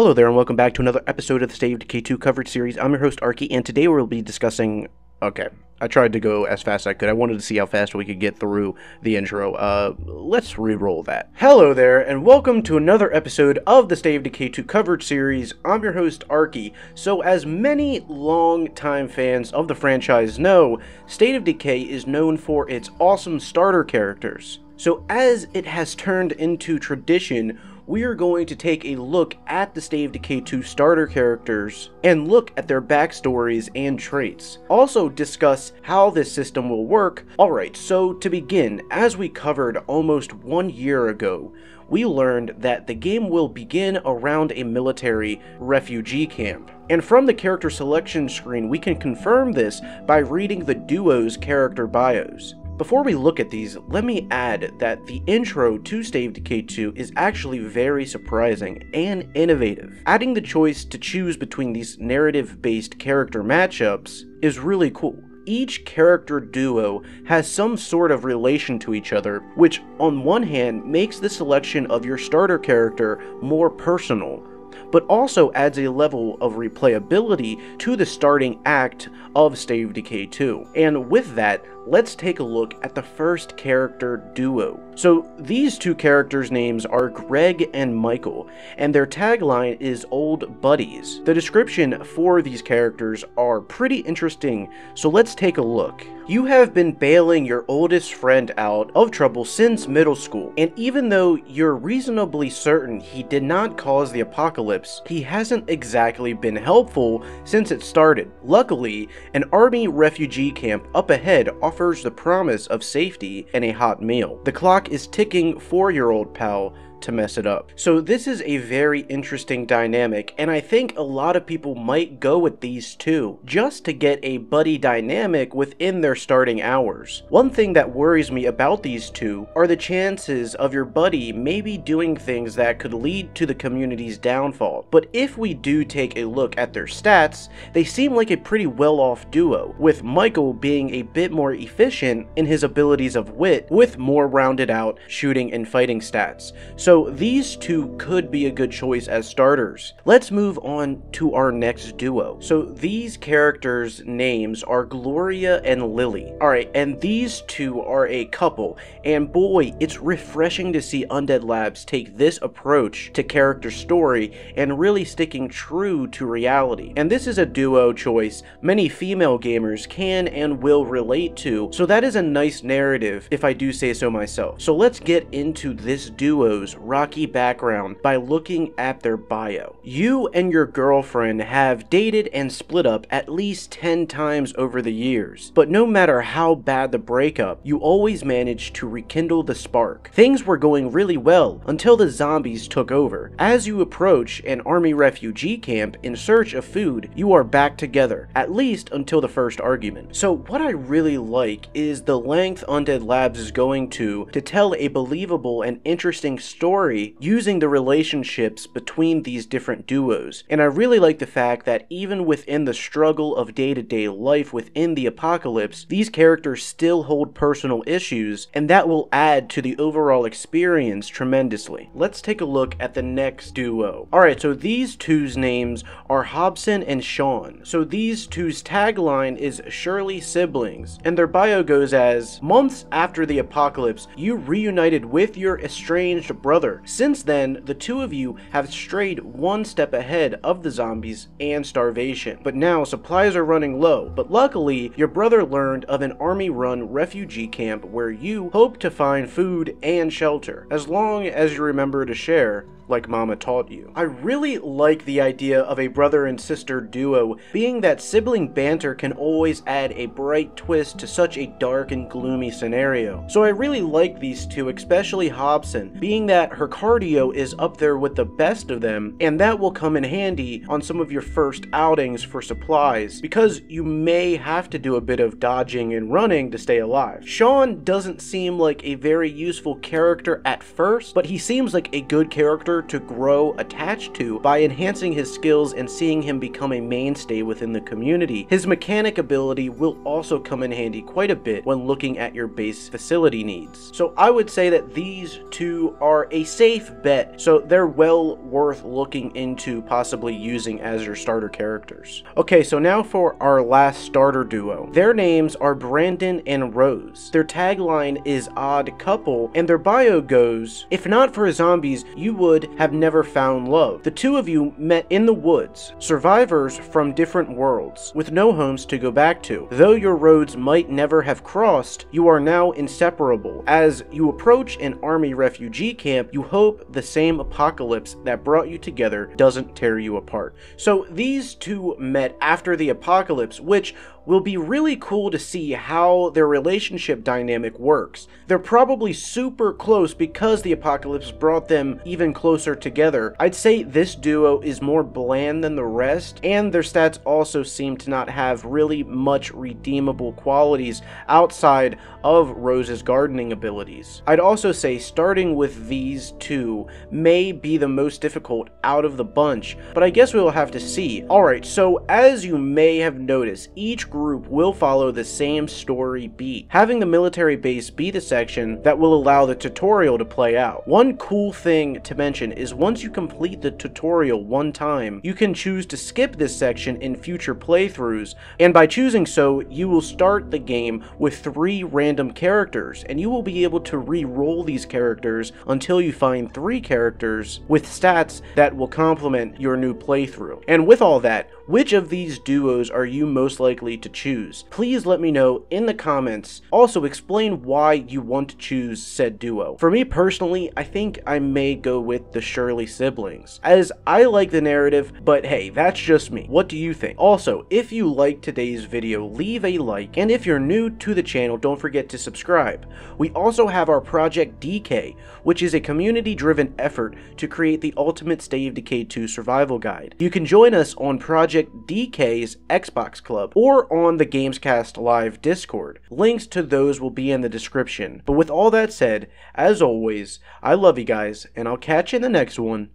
Hello there, and welcome back to another episode of the State of Decay 2 coverage series. I'm your host, Arky, and today we'll be discussing. Okay, I tried to go as fast as I could. I wanted to see how fast we could get through the intro. Uh, let's re-roll that. Hello there, and welcome to another episode of the State of Decay 2 coverage series. I'm your host, Arky. So, as many long-time fans of the franchise know, State of Decay is known for its awesome starter characters. So, as it has turned into tradition, we are going to take a look at the State of Decay 2 starter characters and look at their backstories and traits. Also discuss how this system will work. Alright, so to begin, as we covered almost one year ago, we learned that the game will begin around a military refugee camp. And from the character selection screen, we can confirm this by reading the duo's character bios. Before we look at these, let me add that the intro to State of Decay 2 is actually very surprising and innovative. Adding the choice to choose between these narrative-based character matchups is really cool. Each character duo has some sort of relation to each other, which on one hand makes the selection of your starter character more personal, but also adds a level of replayability to the starting act of State of Decay 2. And with that, let's take a look at the first character duo. So these two characters' names are Greg and Michael, and their tagline is Old Buddies. The description for these characters are pretty interesting, so let's take a look. You have been bailing your oldest friend out of trouble since middle school, and even though you're reasonably certain he did not cause the apocalypse, he hasn't exactly been helpful since it started. Luckily, an army refugee camp up ahead offers the promise of safety and a hot meal. The clock is ticking for your old pal to mess it up. So this is a very interesting dynamic, and I think a lot of people might go with these two, just to get a buddy dynamic within their starting hours. One thing that worries me about these two are the chances of your buddy maybe doing things that could lead to the community's downfall. But if we do take a look at their stats, they seem like a pretty well-off duo, with Michael being a bit more efficient in his abilities of wit, with more rounded out shooting and fighting stats. So so these two could be a good choice as starters. Let's move on to our next duo. So these characters' names are Gloria and Lily. Alright, and these two are a couple, and boy, it's refreshing to see Undead Labs take this approach to character story and really sticking true to reality. And this is a duo choice many female gamers can and will relate to, so that is a nice narrative if I do say so myself. So let's get into this duo's rocky background by looking at their bio. You and your girlfriend have dated and split up at least 10 times over the years, but no matter how bad the breakup, you always manage to rekindle the spark. Things were going really well until the zombies took over. As you approach an army refugee camp in search of food, you are back together, at least until the first argument. So what I really like is the length Undead Labs is going to to tell a believable and interesting story story using the relationships between these different duos. And I really like the fact that even within the struggle of day to day life within the apocalypse, these characters still hold personal issues, and that will add to the overall experience tremendously. Let's take a look at the next duo. Alright, so these two's names are Hobson and Sean. So these two's tagline is Shirley Siblings, and their bio goes as Months after the apocalypse, you reunited with your estranged brother Since then, the two of you have strayed one step ahead of the zombies and starvation. But now supplies are running low. But luckily, your brother learned of an army-run refugee camp where you hope to find food and shelter, as long as you remember to share like Mama taught you. I really like the idea of a brother and sister duo, being that sibling banter can always add a bright twist to such a dark and gloomy scenario. So I really like these two, especially Hobson, being that her cardio is up there with the best of them, and that will come in handy on some of your first outings for supplies, because you may have to do a bit of dodging and running to stay alive. Sean doesn't seem like a very useful character at first, but he seems like a good character to grow attached to by enhancing his skills and seeing him become a mainstay within the community. His mechanic ability will also come in handy quite a bit when looking at your base facility needs. So I would say that these two are a safe bet, so they're well worth looking into possibly using as your starter characters. Okay, so now for our last starter duo. Their names are Brandon and Rose. Their tagline is odd couple, and their bio goes, if not for zombies, you would have never found love. The two of you met in the woods, survivors from different worlds, with no homes to go back to. Though your roads might never have crossed, you are now inseparable. As you approach an army refugee camp, you hope the same apocalypse that brought you together doesn't tear you apart. So these two met after the apocalypse, which will be really cool to see how their relationship dynamic works. They're probably super close because the apocalypse brought them even closer together. I'd say this duo is more bland than the rest, and their stats also seem to not have really much redeemable qualities outside of Rose's gardening abilities. I'd also say starting with these two may be the most difficult out of the bunch, but I guess we'll have to see. Alright, so as you may have noticed, each group will follow the same story beat, having the military base be the section that will allow the tutorial to play out. One cool thing to mention is once you complete the tutorial one time, you can choose to skip this section in future playthroughs, and by choosing so, you will start the game with three random characters, and you will be able to re-roll these characters until you find three characters with stats that will complement your new playthrough. And with all that, which of these duos are you most likely to choose? Please let me know in the comments. Also, explain why you want to choose said duo. For me personally, I think I may go with the Shirley siblings, as I like the narrative, but hey, that's just me. What do you think? Also, if you liked today's video, leave a like, and if you're new to the channel, don't forget to subscribe. We also have our Project DK, which is a community-driven effort to create the ultimate State of Decay 2 survival guide. You can join us on Project Project DK's Xbox Club or on the Gamescast Live Discord. Links to those will be in the description. But with all that said, as always, I love you guys, and I'll catch you in the next one.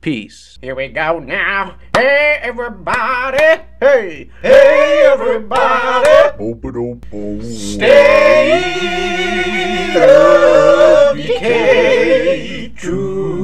Peace. Here we go now. Hey, everybody. Hey, hey, everybody. Open up. Stay of decay. True.